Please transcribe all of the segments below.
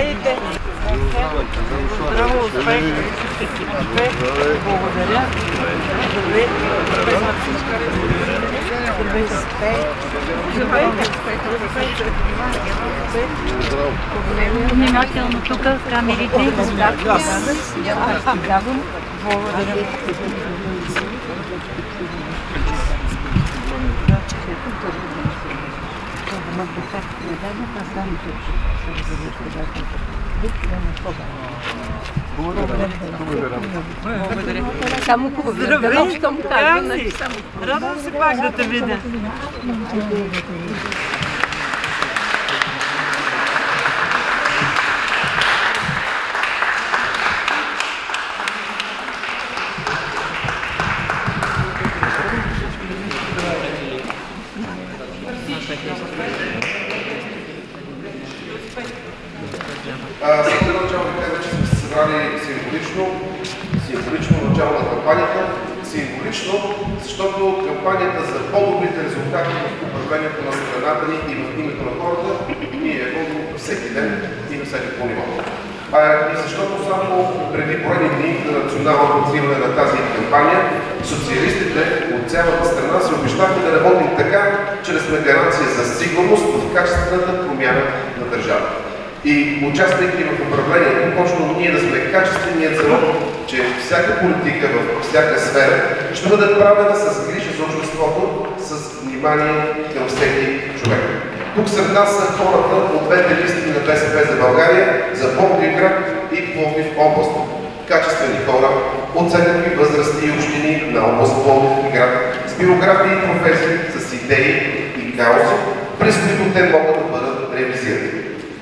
Здравейте! Здраво, успех! Благодаря! Здравейте! Здравейте! Здравейте! Внимателно тук камерите. Благодаря! Благодаря! Само хубаво. Здравей! Щом Как казвам, си? само Радвам се пак да те видя. Резултати в управлението на страната ни и в името на хората ние я водим всеки ден и на всеки по ниво. И защото само преди броени дни на национално откриване на тази кампания, социалистите от цялата страна се обещаха да работим така, че да сме гаранция за сигурност в качествената промяна на държавата. И участвайки в управлението, точно ние да сме качественият залог, че всяка политика в всяка сфера ще бъде правена с грижа за обществото, внимание към всеки човек. Тук сред нас са хората от двете листи на БСП за България, за Пловдив град и Пловдив област. Качествени хора от всякакви възрасти и общини на област Пловдив град, с биографии и професии, с идеи и каузи, през които те могат да бъдат реализирани.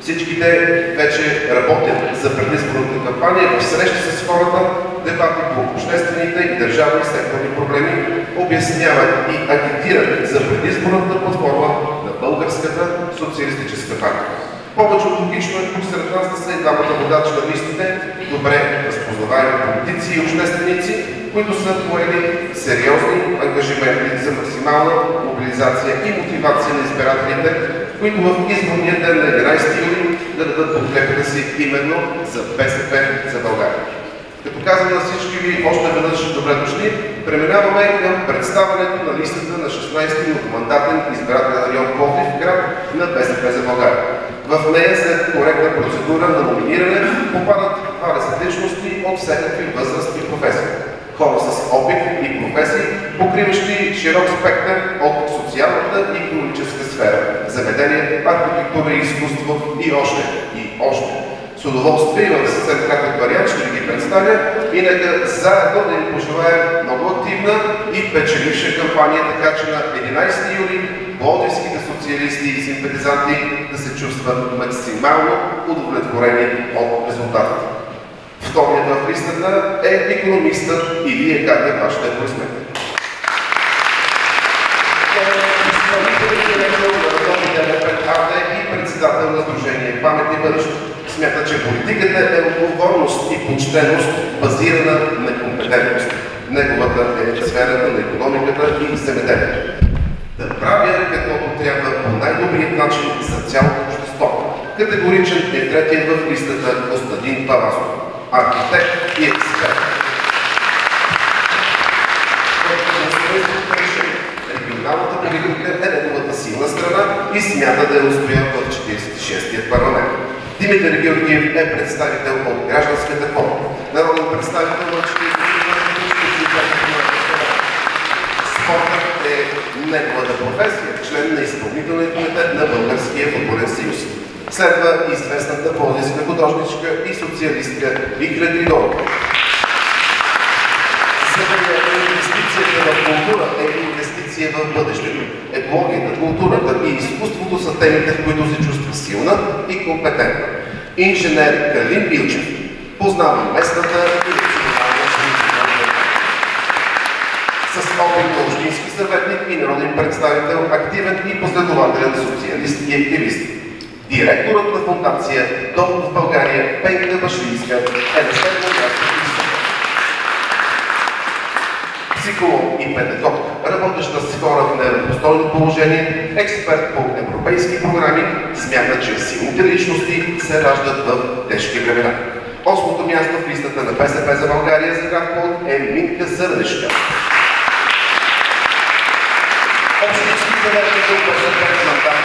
Всички те вече работят за предизборната кампания в срещи с хората, дебати по обществените и държавни секторни проблеми, обясняват и агитират за предизборната платформа на Българската социалистическа партия. Повече от логично е тук сред нас да са и двамата водачи на листите, добре разпознаваеми политици и общественици, които са поели сериозни ангажименти за максимална мобилизация и мотивация на избирателите, които в изборния ден на 11 юли да дадат подкрепата си именно за БСП за България. Като казвам на всички ви още веднъж добре дошли, преминаваме към представянето на листата на 16-ти многомандатен избирателен район Пловдив град на БСП за България. В нея след коректна процедура на номиниране попадат 20 личности от всякакви възрасти и професии. Хора с опит и професии, покриващи широк спектър от социалната и економическа сфера, заведение, архитектура и изкуство и още, и още. С удоволствие в съвсем кратък вариант ще ви ги представя и нека заедно да им пожелаем много активна и печеливша кампания, така че на 11 юли Пловдивските социалисти и симпатизанти да се чувстват максимално удовлетворени от резултатите. Вторият в листата е економистът и вие как е вашата просмета. директор на Родовите РПАД и председател на Сдружение Памет и бъдеще. Смята, че политиката е отговорност и почтеност, базирана на компетентност. Неговата е сферата на економиката и земеделието. Да правя каквото трябва по най-добрият начин за цялото общество. Категоричен е третият в листата Костадин Павазов. Архитект и експерт. Регионалната политика е неговата силна страна и смята да е устоял в 46-тият парламент. Димитър Георгиев е представител от гражданската хора. Народен представител 44 Спортът е неговата професия, член на изпълнителния комитет на Българския футболен съюз. Следва известната плодинска художничка и социалистка Викра да инвестицията в култура е инвестиция в бъдещето. Екологията, културата и изкуството са темите, в които се чувства силна и компетентна. Инженер Калин Билчев познава местната и национална с опит на общински съветник и народен представител, активен и последователен социалист и активист. Директорът на фундация Дом в България Пенка Башлинска е на следно място психолог и педагог, работещ с хора в неравностойно положение, експерт по европейски програми, смята, че силните личности се раждат в тежки времена. Осмото място в листата на БСП за България за град Плод е Минка Зърнешка. Общински съветник от БСП мандат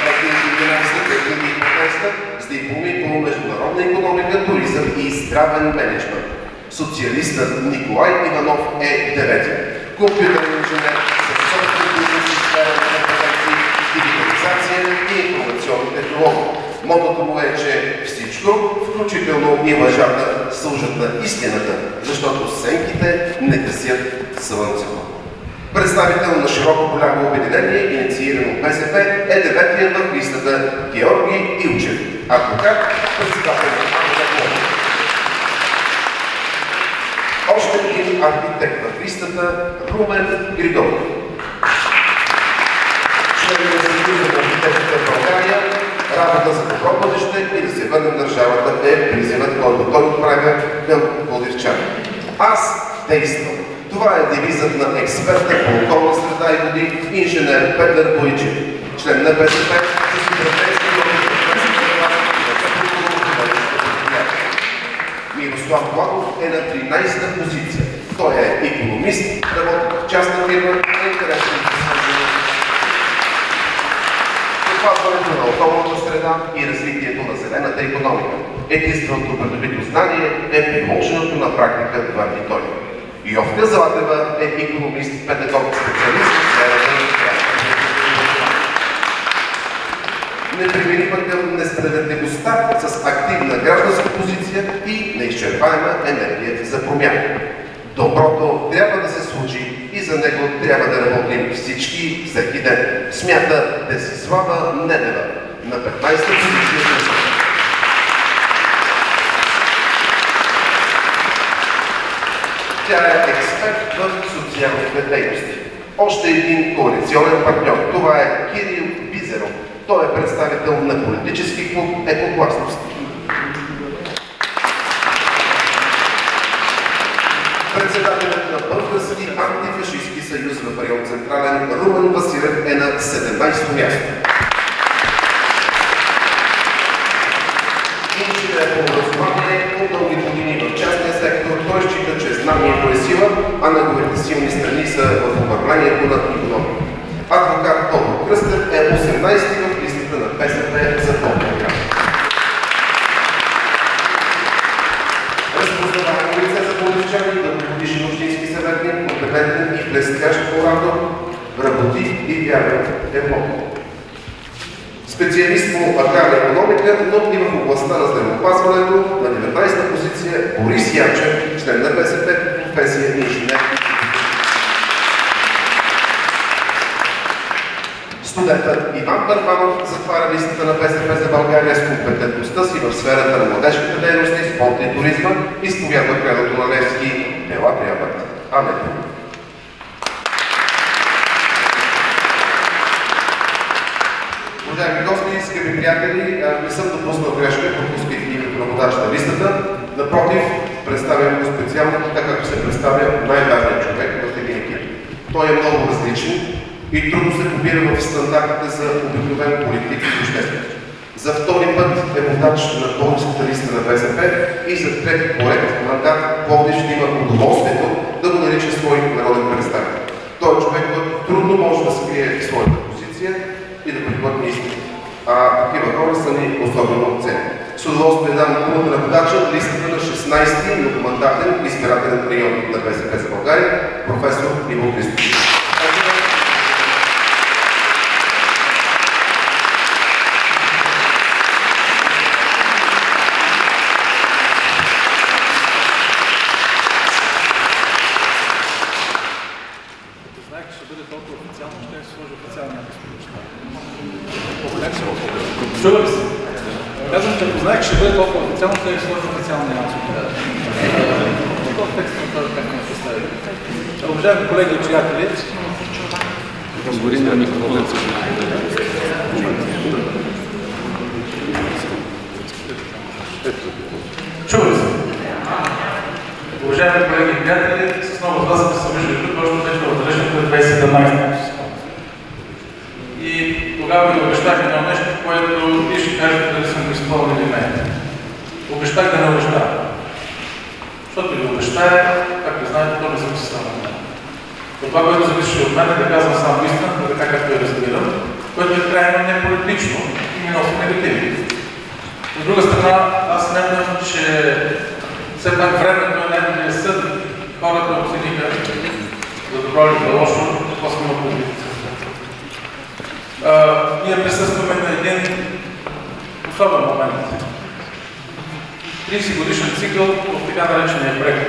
2011-2015 с дипломи по международна економика, туризъм и здравен менеджмент. Социалистът Николай Иванов е девети. Компютърен инженер с собствен бизнес на компетенции, дигитализация и информационни технологии. Мотото му е, че всичко, включително и лъжата, служат на истината, защото сенките не гасят слънцето. Представител на широко голямо обединение, инициирано от БСП, е деветия в листата Георги Илчев, адвокат, председател на Още един архитект в листата Румен Григоров. Член на Съюза на архитектите в България, работа за добро бъдеще и да се върне в държавата е призивът, който той отправя към плодивчани. Аз действам. Това е девизът на експерта по околна среда и води, инженер Петър Бойчев, член на БСП, с Мирослав Владов е на 13-та позиция. Той е економист, работи в частна фирма, е интересен опазването на околната среда и развитието на зелената економика. Единственото придобито знание е приложеното на практика в той. Йовка Златева е економист, педагог, специалист и неизчерпаема енергия за промяна. Доброто трябва да се случи и за него трябва да работим всички всеки ден. Смята Десислава Недева на 15-та позиция. Тя е експерт в социалните дейности. Още един коалиционен партньор. Това е Кирил Бизеров. Той е представител на политически клуб Екогласност. Председателят на Български антифашистски съюз в район Централен Румен Василев е на 17-то място. Инженер по образование от дълги години в частния сектор, той счита, че знанието е сила, а неговите силни страни са в управлението на економика. Адвокат Тодор Кръстев е 18-ти в листата на БСП за България. Разпознаваемо лице българчани, дългогодишен общински съветник, компетентен и блестящ оратор, работи и вярен е Специалист по аграрна економика, но и в областта на здравеопазването на 19-та позиция Борис Янчев, член на БСП, професия инженер. Студентът Иван Първанов затваря листата на БСП за България с компетентността си в сферата на младежката дейност и спорта и туризма, изповядва кредото на Левски «Дела трябват, а не други». Уважаеми гости, скъпи приятели, не съм допуснал грешка, пропускайки името на водач на листата. Напротив, представям го специално, така както се представя най-важният човек в един екип. Той е много различен и трудно се побира в стандартите за обикновен политик и обществен. За втори път е водач на българската листа на БСП и за трети поред мандат Пловдив ще има удоволствието да го нарича свой народен представител. Той е човек, който трудно може да скрие своята позиция и да приглътне истина. А такива хора са ни особено ценни. С удоволствие дам думата на водача от листата на 16-ти многомандатен избирателен район на БСП за България, професор Иво Христов. Чува ли се? Казвам, че ако знаех, че ще бъде толкова официално, ще сложи официалния начин. Такъв текст на това как ме представи. Уважаеми колеги и приятели, Гори на микрофона се чува ли се? Уважаеми колеги и приятели, с много от вас сме се виждали тук, още вече в далечното 2017 изпълня или не. Обещах да не обещавам. Защото ви обещая, както знаете, то не зависи само от мен. От това, което зависи от мен, е да казвам само истината, така както я разбирам, което е крайно неполитично и ми носи негативи. От друга страна, аз смятам, че все пак времето е най-добрия съд. Хората оцениха за добро или за лошо, какво сме политика. Ние присъстваме на един особен момент. 30 годишен цикъл в така наречения преход.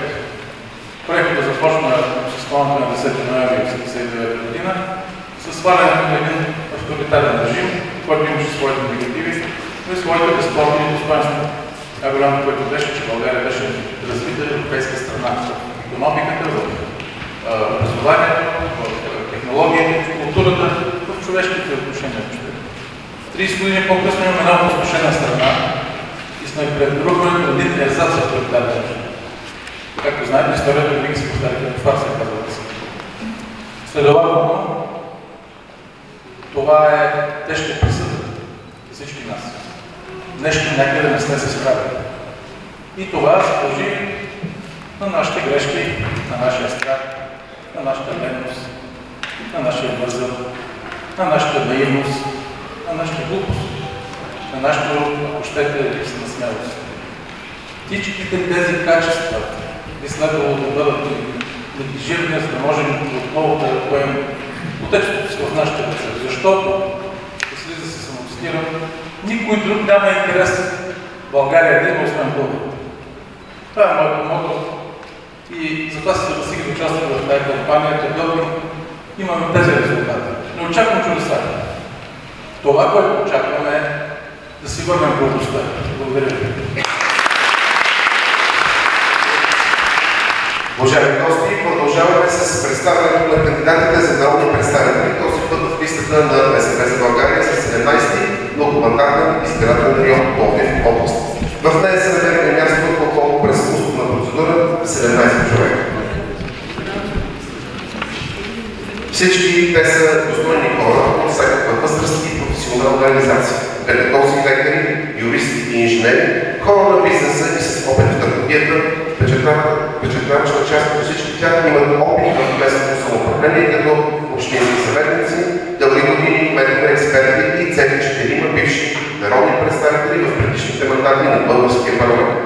Преходът започна с изпълнението на 10 ноември 1989 година с свалянето на един авторитарен режим, който имаше своите негативи, но и своите безспорни достоинства. Най-голямото, което беше, че България беше развита европейска страна в економиката, в образованието, в технологията, в културата, в човешките отношения. 30 години по-късно имаме една опустошена страна и сме пред на един ерзац авторитарен режим. Както знаете, историята винаги се повтаря като фарса, казва да се. Следователно, това е тежка присъда за всички нас. Нещо някъде не сме се справили. И това се дължи на нашите грешки, на нашия страх, на нашата ленност, на нашия мързъл, на нашата наивност, на нашата глупост, на нашата, ако щете, на смелост. Всичките тези качества би следвало да бъдат неглижирани, за да можем отново да поемем отечеството си в нашите ръце. Защото, если да се самоцитирам, никой друг няма интерес България да има, освен българите. Това е моето мото. И затова се съгласих да участвам в тази кампания, когато имаме тези резултати. Не очаквам чудеса. Това, което очакваме е да си върнем гордостта. Благодаря ви. Уважаеми гости, продължаваме с представянето на кандидатите за народни представители. Този път в листата на БСП за България с 17-ти многомандатен избирателен район Пловдив област. В нея се намери място отново през устна процедура 17 човека. Всички те са достойни хора от всякаква възраст и професионална организация. Педагози, лекари, юристи и инженери, хора на бизнеса и с опит в търговията, впечатляваща част от всички тях имат опит в местното самоуправление като общински съветници, дълги години медийни експерти и цели четирима бивши народни представители в предишните мандати на българския парламент.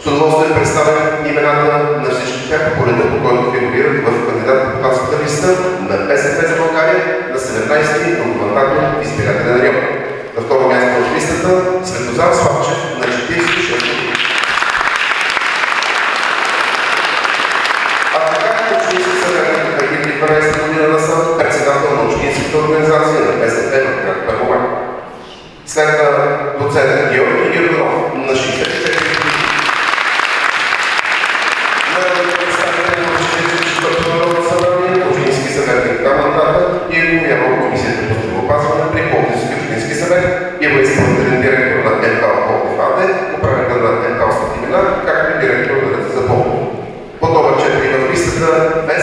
С удоволствие представям имената на всички тях по реда, по който фигурират в кандидат-депутатската листа на БСП за България на 17-ти многомандатен избирателен район. На второ място в листата Светозар Славчев на 46 a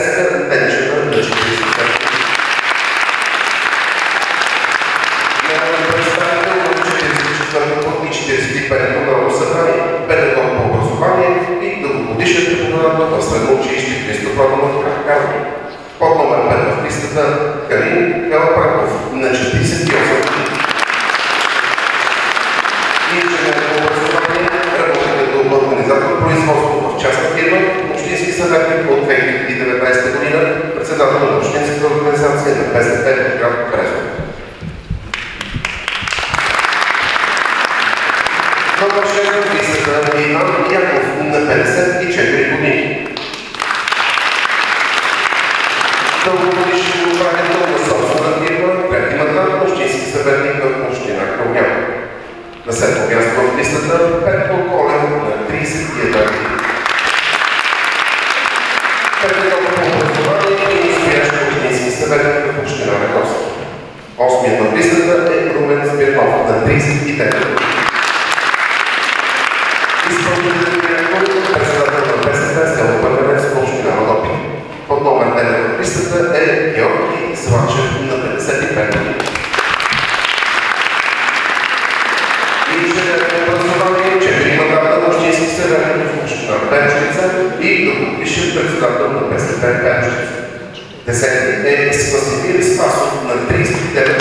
é, se você vira esse assunto na triste, deve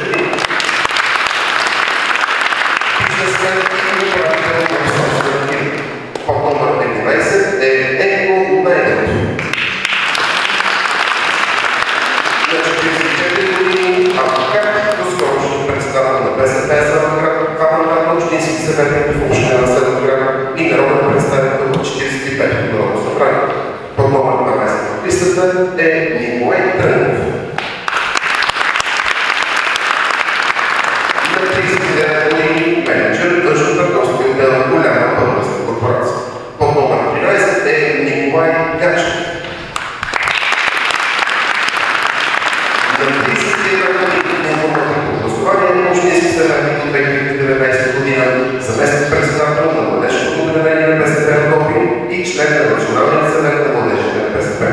На 31 години неформативно образование Общински съветник от 2019 година, заместник председател на Младежкото обединение на БСП Родопи и член на Националния съвет на младежите на БСП.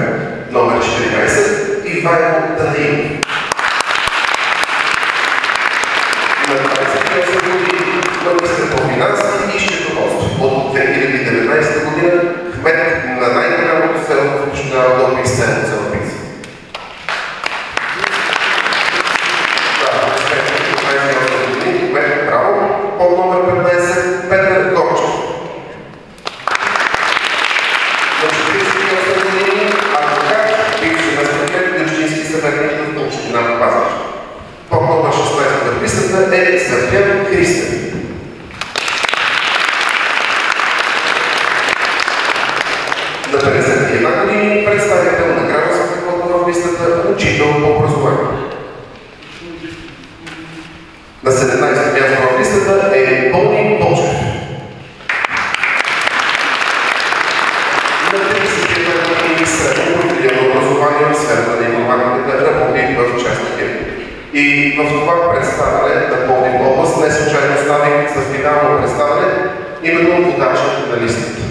Номер 14 Ивайло Даниилов. На 28 години магистър по финанси и счетоводство. От 2019 година кмет на най-голямото село в община Родопи село Целопица. Право, под номер 15, Петър Горчев. На 48 години адвокат, бивши заместник и общински съветник в община Пазарчик. Под номер 16 на листата е Сърпян Христев. На 51 години представител на гражданската култура в листата, учител по образование. На 17 място в листата е Бони Бочев. На 31 години средно профилирано образование в сферата на информатиката работи в фирма. И в това представяне на Пловдив област не случайно ставих за финално представяне именно водачът на листата.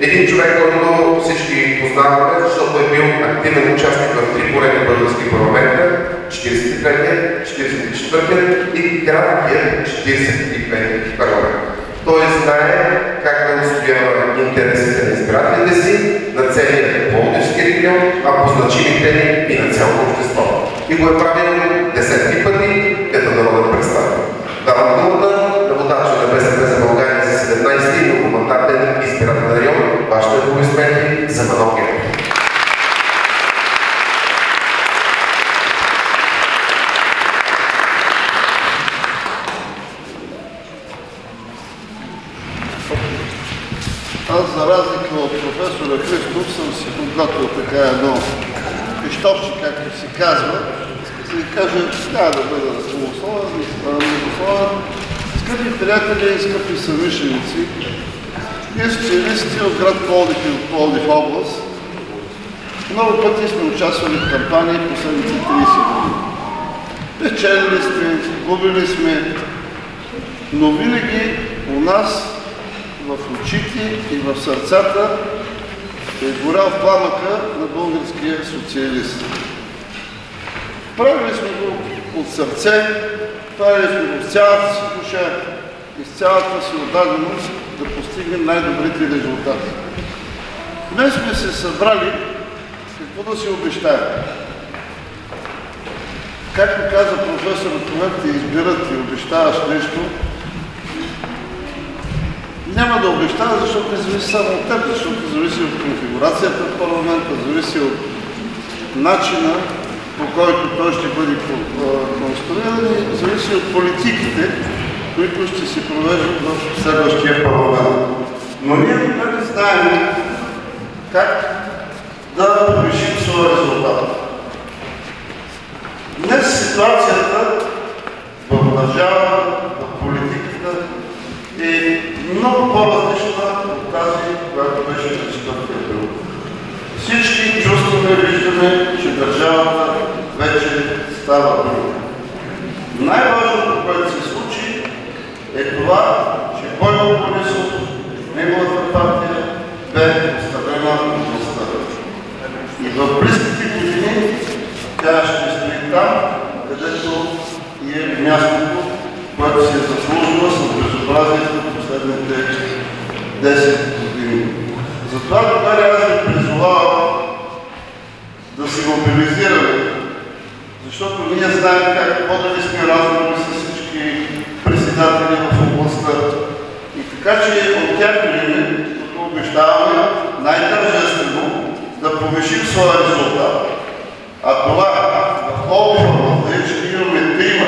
Един човек, който всички познаваме, защото е бил активен участник в три поредни български парламента, 43-я, 44-я и краткия 45-ти парламент. Той знае как да устоява интересите на избирателите си, на целия Пловдивски регион, а по значими теми и на цялото общество. И го е правил десетки пъти като народен представител. Давам думата на водача на БСП за България за 17-ти многомандатен избирателен район, вашите аплодисменти за Манол. Аз, за разлика от професора Христов, съм си подготвил така едно пищовче, както се казва. За да кажа, няма да бъда многословен, многословен. Скъпи приятели, скъпи съмишленици, ние социалисти от град Пловдив и от Пловдив област много пъти сме участвали в кампании последните 30 години. Печелили сме, губили сме, но винаги у нас в очите и в сърцата е горял пламъка на българския социалист. Правили сме го от сърце, правили сме го с цялата си душа и с цялата си отдаденост да постигнем най-добрите резултати. Днес сме се събрали какво да си обещаем. Както каза професорът, когато те избират и обещаваш нещо, няма да обещава, защото не зависи само от теб, защото зависи от конфигурацията в парламента, зависи от начина по който той ще бъде конструиран и зависи от политиките, които ще се провеждат в следващия парламент. Но ние не знаем как да решим своя резултат. Днес ситуацията в държавата, в политиката е много по-различна от тази, която беше на 4 април. Всички чувстваме, виждаме, че държавата вече става друга. Най-важното, което се случи, е това, че Бойко Борисов, неговата партия, бе оставена от властта. И в близките години тя ще стои там, където и е мястото, което се е заслужила с безобразието последните 10 години. Затова, България, аз ви призовавам се мобилизираме, защото ние знаем как водили сме разговори с всички председатели в областта. И така че от тях време, като обещаваме най-тържествено да повишим своя резултат. А това в област, вече имаме трима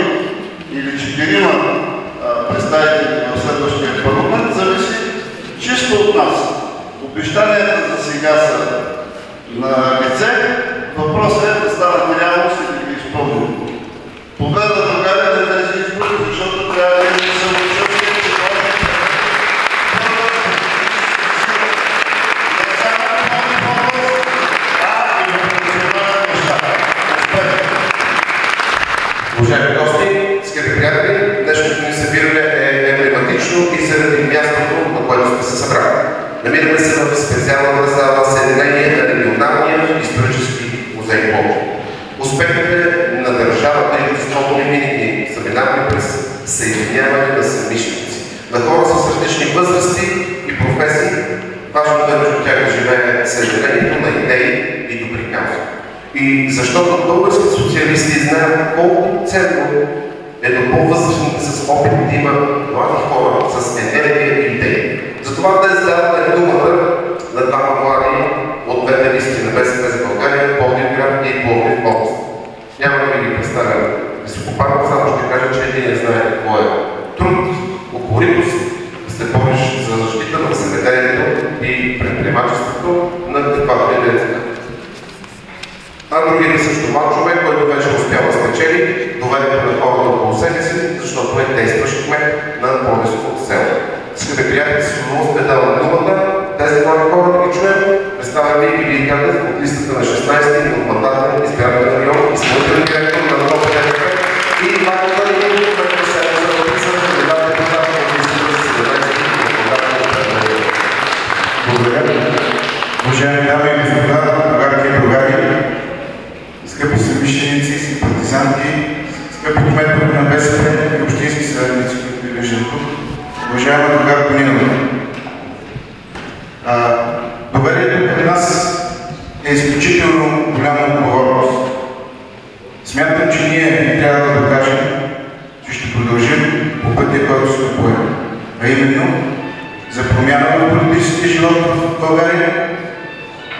или четирима представители в следващия парламент, нас. Обещанията за сега са на лице, въпросът е да станат реалност и да ги изпълним. Победа България на тези избори, защото трябва да е Уважаеми се в специалната зала Съединение на регионалния исторически музей Пловдив. Успехите на държавата и обществото винаги са минавали през съединяване на съмишленици, на хора с различни възрасти и професии. Важно е между тях да живее съединението на идеи и добри каузи. И защото българските социалисти знаят колко ценно е до по-възрастните с опит да има млади хора с енергия и идеи. Затова днес даваме думата на двама млади от двете листи на БСП за България, Пловдив град и Пловдив област. Няма да ви ги представя високопарно, само ще кажа, че един знае какво е труд, упоритост, се бориш за защита на земеделието и предприемачеството на каквато и да е цена. А другият е също млад човек, който вече успял да спечели доверието на хората около себе си, защото е действащ кмет на Пловдивско Скъпи приятели, с удоволствие давам думата тези млади хора да ги чуем. Представяме и Илия Ганев от листата на 16-ти от мандата избирателен район, изпълнителен директор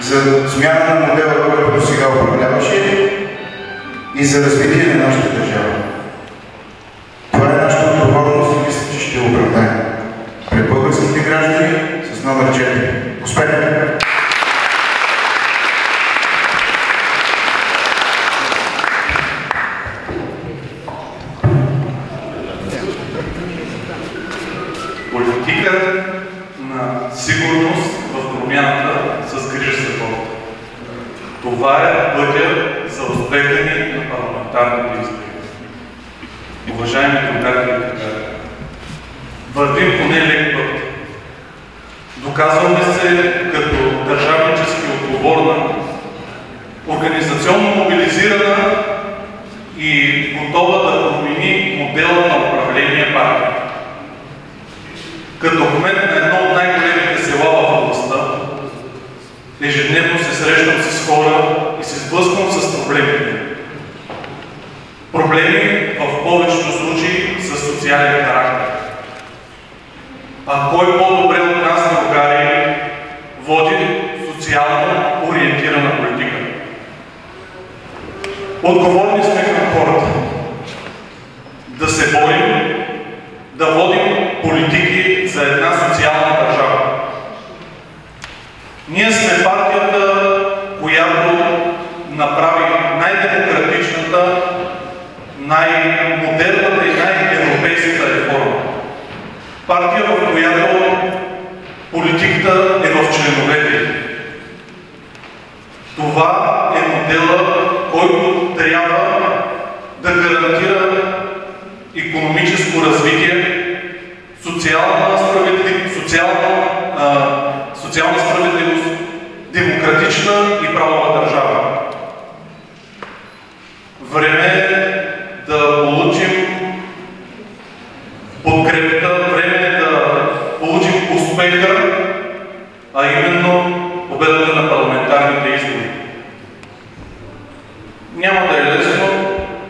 за смяна на модела, който сега управляваше и за развитие на нашата държава. Това е нашата отговорност и мисля, че ще оправдаем пред българските граждани с номер 4. Успех! Парламентарните избори. Уважаеми другари и другари, вървим по нелек път. Доказваме се като държавнически отговорна, организационно мобилизирана и готова да промени модела на управление партия. Като кмет на едно от най-големите села в областта, ежедневно се срещам с хора и се сблъсквам с проблемите. Проблеми в повечето случаи с социален характер. А кой по-добре от нас на България води социално ориентирана политика? Отговорни сме към хората. Да се борим, да водим политики за една социална държава. Ние сме партията, която направи най-демократичната, най-модерната и най-европейската реформа. Партия, в която политиката е в членовете. Това е модела, който трябва да гарантира економическо развитие, социална справедливост, социална, а, социална справедливост, демократична и правова държава. Време е да получим подкрепата, време е да получим успеха, а именно победата на парламентарните избори. Няма да е лесно,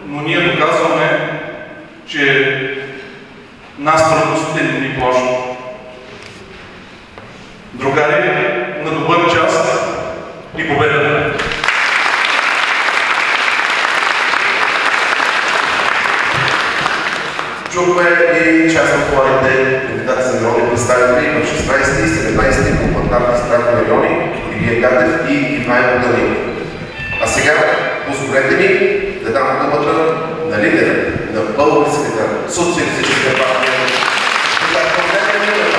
но ние доказваме, че нас трудностите не ни плащат. Другари, на добър час и победа! Чухме и част от младите кандидати за народни представители в 16 и 17 компактарни избирателни райони Илия Гатев и Ивайло Данилов. А сега позволете ми да дам думата на лидера на Българската социалистическа партия. Нинова.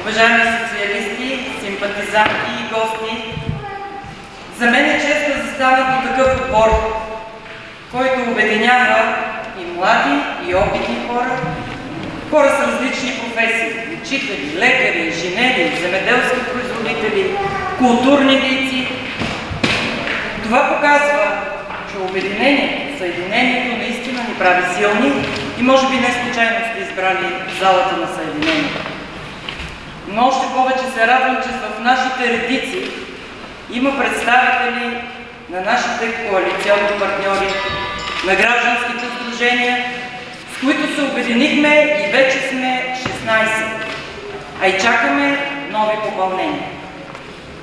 Уважаеми социалисти, симпатизанти и гости, за мен е чест да застана по такъв отбор, който обединява млади, и опитни хора, хора с различни професии, учители, лекари, инженери, земеделски производители, културни дейци. Това показва, че обединението, съединението наистина ни прави силни и може би не случайно сте избрали залата на съединението. Но още повече се радвам, че в нашите редици има представители на нашите коалиционни партньори, на гражданските сдружения, с които се обединихме и вече сме 16, а и чакаме нови попълнения.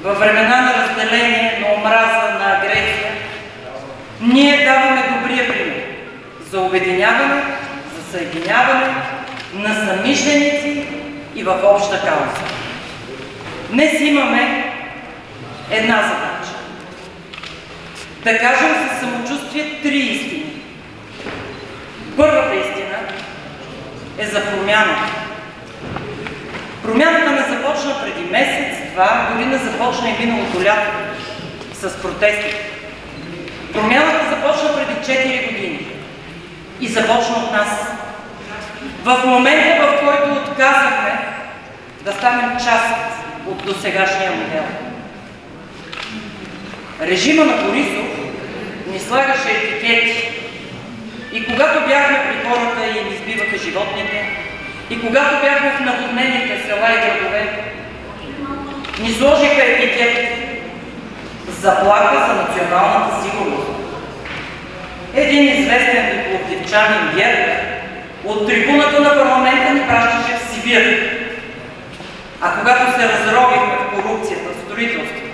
Във времена на разделение, на омраза, на агресия, ние даваме добрия пример за обединяване, за съединяване на самишленици и в обща кауза. Днес имаме една задача. Да кажем със самочувствие три истини. Първата истина е за промяна. Промяната не започна преди месец, два, дори не започна и миналото лято с протести. Промяната започна преди 4 години и започна от нас. В момента, в който отказахме да станем част от досегашния модел. Режима на Борисов ни слагаше етикети. И когато бяхме при хората и ни избиваха животните, и когато бяхме в наводнените села и градове, ни сложиха етикет заплаха за националната сигурност. Един известен дипломатичанин Герб от трибуната на парламента ни пращаше в Сибир. А когато се разровихме в корупцията, в строителството,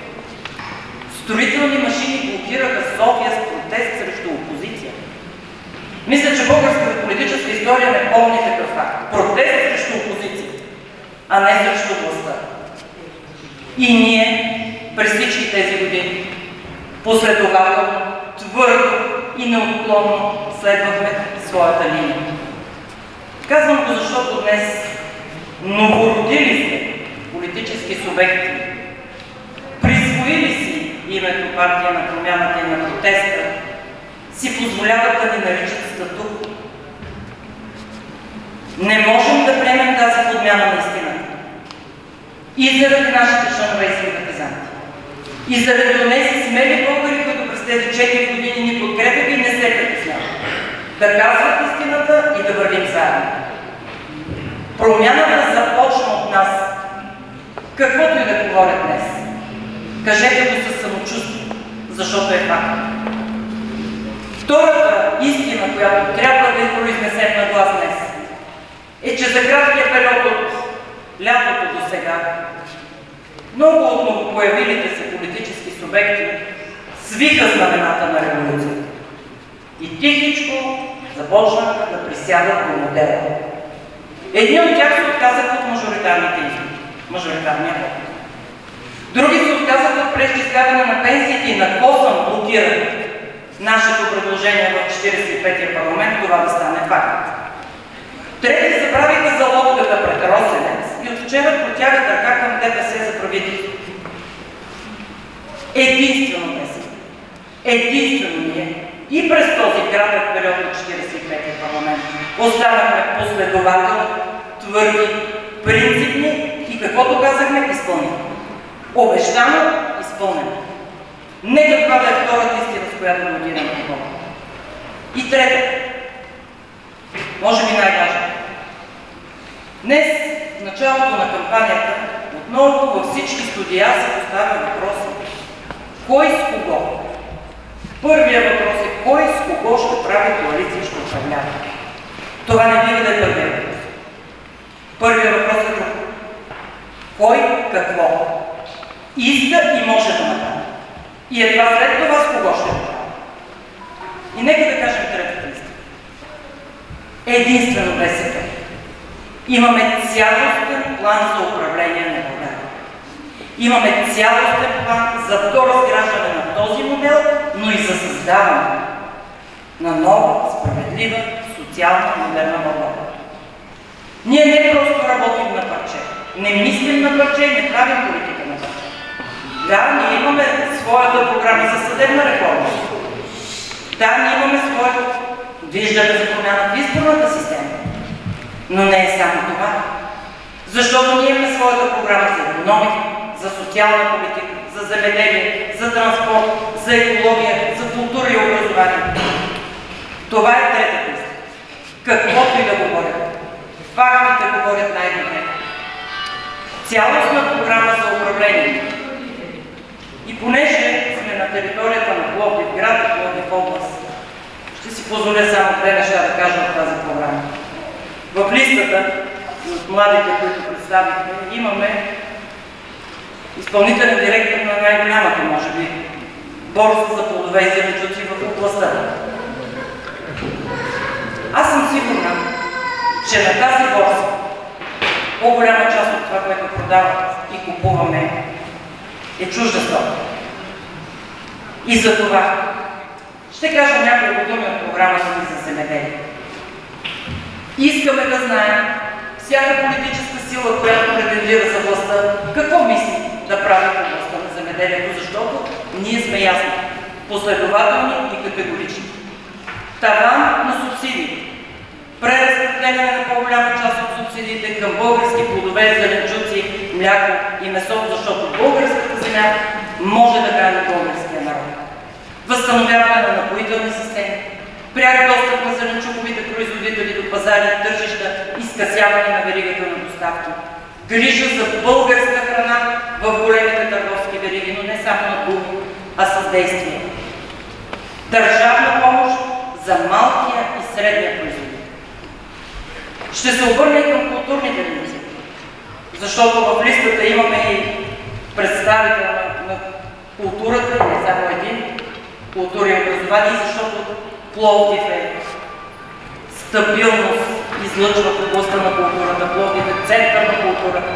строителни машини блокираха София с протест срещу опозиция. Мисля, че българската политическа история не помни такъв факт. Протест срещу опозиция, а не срещу властта. И ние през всички тези години последователно, твърдо и неотклонно следвахме своята линия. Казвам го, защото днес новородили се политически субекти, присвоили си името партия на промяната и на протеста, си позволяват да ни наричат статут. Не можем да приемем тази подмяна на истината. И заради нашите членове и симпатизанти. И заради тези смели българи, които през тези 4 години ни подкрепят и не се притесняват. Да казват истината и да вървим заедно. Промяната започна от нас. Каквото и да говоря днес. Кажете го със самочувствие, защото е факт. Втората истина, която трябва да произнесем на глас днес, е, че за краткия период от лятото до сега много от новопоявилите се политически субекти свиха знамената на революцията и тихичко започнаха да присягат по модела. Едни от тях се отказаха от мажоритарните избори, мажоритарния вод. Други се отказаха от преизчисляване на пенсиите и на косъм блокиране нашето предложение в 45-я парламент това да стане факт. Трети забравиха за лодката пред Росенец и от вчера протягат ръка към ДПС за правителство. Единствено ДПС, единствено ние и през този кратък период от 45-я парламент останахме последователни, твърди, принципни и каквото казахме, изпълнихме. Обещано, изпълнено. Нека това да е втората истина, която да отидем на И трета. може би най-важно. Днес, в началото на кампанията, отново във всички студия се поставя въпроса кой с кого? Първият въпрос е кой с кого ще прави коалиция, ще управлява. Това не бива да е първият въпрос. Първият въпрос е друг. Кой какво? Иска и може да направи. И едва след това с кого ще направи. И нека да кажем третата листа. Единствено БСП. Имаме цялостен план за управление на България. Имаме цялостен план за доразграждане на този модел, но и за създаване на нова, справедлива, социална модерна България. Ние не просто работим на парче, не мислим на парче, не правим политика на парче. Да, ние имаме своята програма за съдебна реформа. Ние имаме своето виждане за промяна в изборната система. Но не е само това. Защото ние имаме своята програма за економика, за социална политика, за земеделие, за транспорт, за екология, за култура и образование. Това е третата листа. Каквото и да говорят. Фактите говорят най-добре. Цялостна програма за управление. И понеже сме на територията на Пловдив град и Пловдив област, ще си позволя само две неща да кажа от тази програма. В листата от младите, които представихме, имаме изпълнителен директор на най-голямата, може би, борса за плодове и зеленчуци в областта. Аз съм сигурна, че на тази борса по-голяма част от това, което продават и купуваме, е чужда стока. И за това ще кажа няколко думи от програмата ни за земеделие. Искаме да знаем всяка политическа сила, която претендира за властта, какво мисли да прави в областта на земеделието, защото ние сме ясни, последователни и категорични. Таван на субсидии. Преразпределяне на по-голяма част от субсидиите към български плодове, зеленчуци, мляко и месо, защото българската земя може да храни българския народ. Възстановяване на напоителни системи, пряк достъп на зеленчуковите производители до пазари, тържища и скъсяване на веригата на доставки. Грижа за българска храна в големите търговски вериги, но не само на думи, а с действия. Държавна помощ за малкия и средния производител. Ще се обърна и към културните инициативи, защото в листата имаме и представител на, на културата, не само един, култура и образование, защото Пловдив е стабилност, излъчва в областта на културата, Пловдив е център на културата.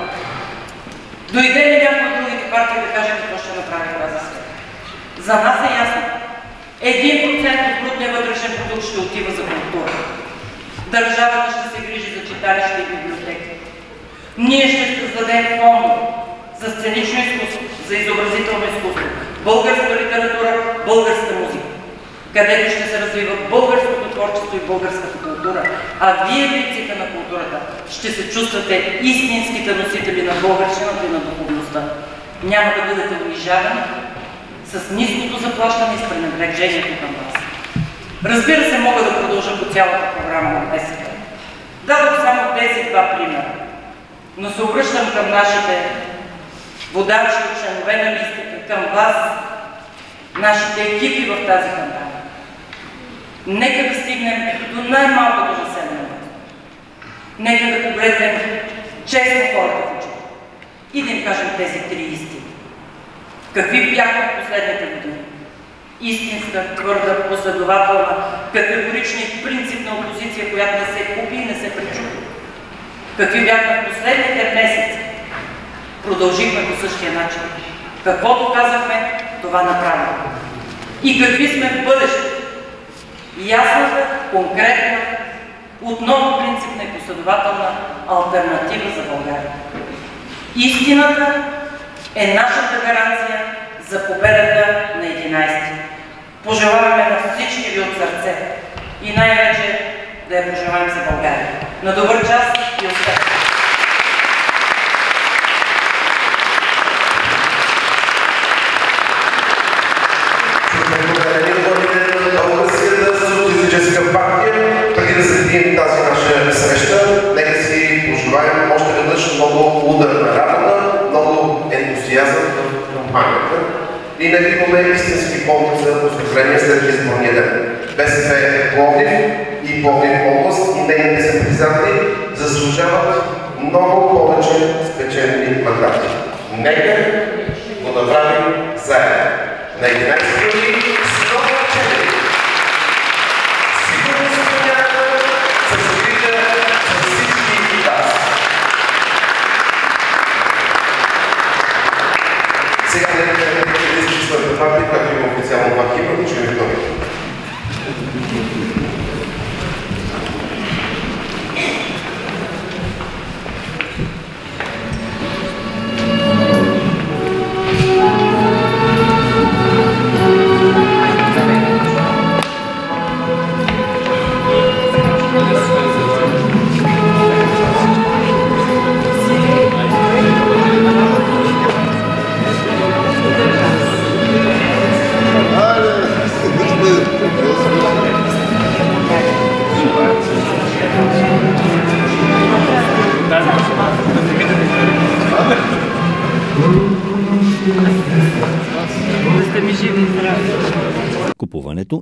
Дойде ли някой от другите партии да каже какво ще направи тази сфера? За нас е ясно. Един процент от брутния вътрешен продукт ще отива за култура. Държавата ще се грижи за читалища и библиотеки. Ние ще създадем фонд за сценично изкуство, за изобразително изкуство, българска литература, българска музика, където ще се развива българското творчество и българската култура, а вие, лиците на културата, ще се чувствате истинските носители на българщината и на духовността. Няма да бъдете унижавани с ниското заплащане и с пренебрежението към вас. Разбира се, мога да продължа по цялата програма на БСП. Дадох само тези два примера, но се обръщам към нашите водачи, членове на листите, към вас, нашите екипи в тази кампания. Нека да стигнем до най-малкото населено. Нека да погледнем честно хората в очите и да им кажем тези три истини. Какви бяха в последните години? Истинска, твърда, последователна, категорична и принципна опозиция, която не се купи и не се пречупи. Какви бяха в последните месеци? Продължихме по същия начин. Каквото казахме, това направихме. И какви сме в бъдеще? Ясната, конкретна, отново принципна и последователна альтернатива за България. Истината е нашата гаранция за победата на 11. Пожелаваме на всички ви от сърце и най-вече да я пожелаем за България. На добър час и успех! преди тази наша среща, нека си пожелаем още веднъж много ударна работа, много ентусиазъм в компанията и нека имаме истински повод за поздравление след изборния ден. БСП е Пловдив и Пловдив област и нейните симпатизанти заслужават много повече спечелени мандати. Нека го направим заедно. На 11 юли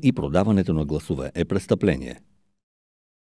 и продаването на гласове е престъпление.